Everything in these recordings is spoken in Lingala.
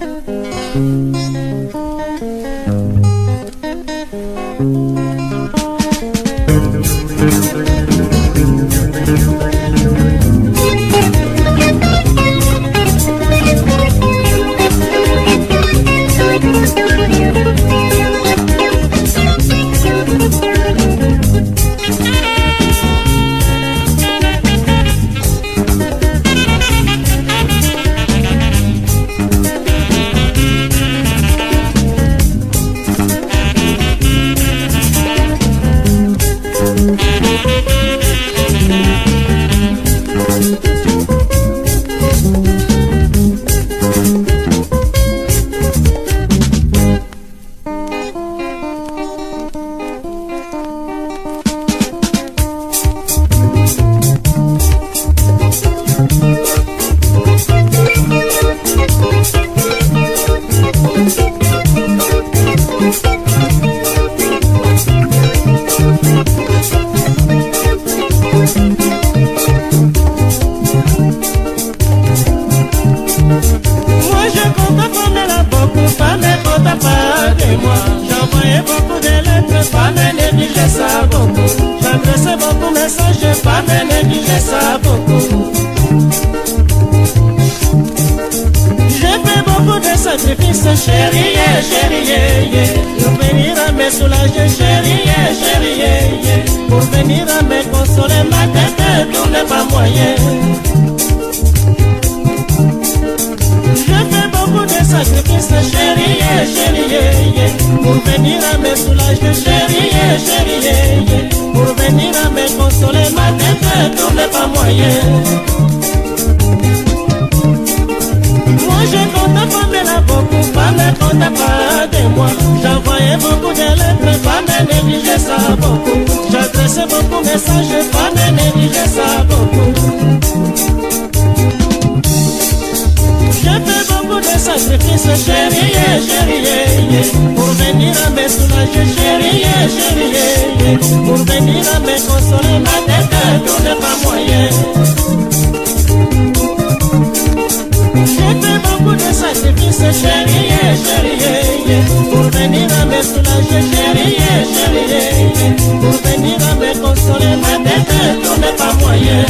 Música sacrifice, chérie, chérie, yeah. pour venir à me soulager, chérie, chérie, yeah. pour venir à me consoler, ma tête ne tourne pas moyen. Moi je compte Pamela beaucoup, pas mes comptes, pas de moi J'envoyais beaucoup de lettres, pas mes négligés, ça beaucoup J'adressais beaucoup de messages, pas mes négligés, ça beaucoup de rié, chérie, chérie, pour venir à me soulager, chérie, chérie, pour venir à me consoler ma tête bientôt n'est pas moyen. J'ai fait beaucoup de sacrifices, chérie, chérie, pour venir à me soulager, chérie, chérie, pour venir à me consoler, ma tête, tout n'est pas moyen.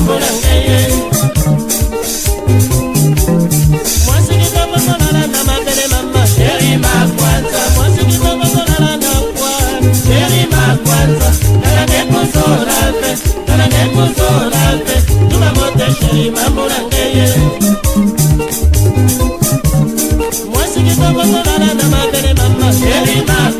likambo na ngai mwasi kitoko kolala na mabele mama sheri makwanza mwasi kitoko kolala na kwa sheri makwanza tala nde kozola mpe tala nde kozola mpe tuma mote sheri mambo na ngai mwasi kitoko kolala na mabele mama sheri makwanza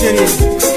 emotion.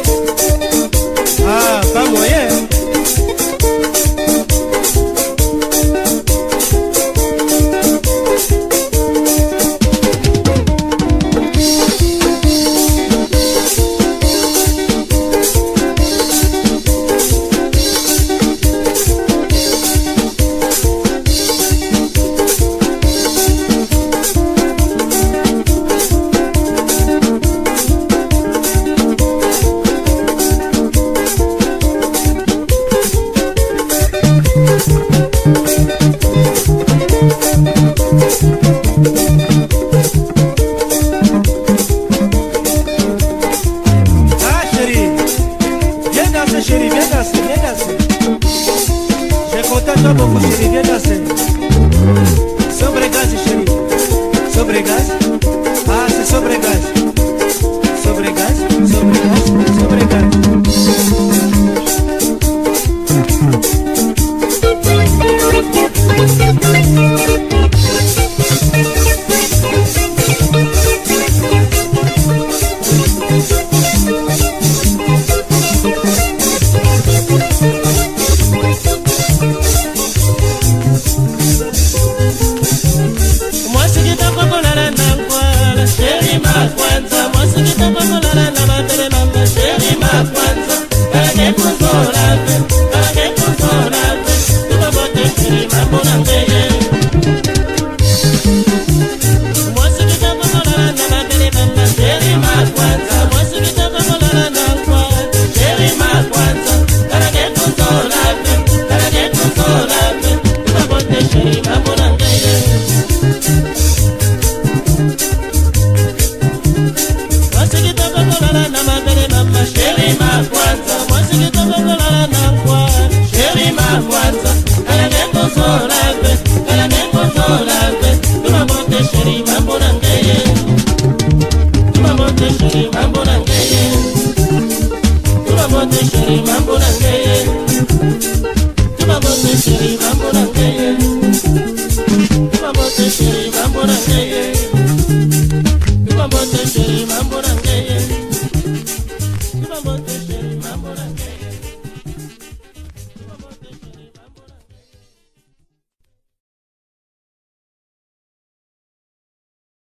Kwanzaa Sheri ma kwanza, ele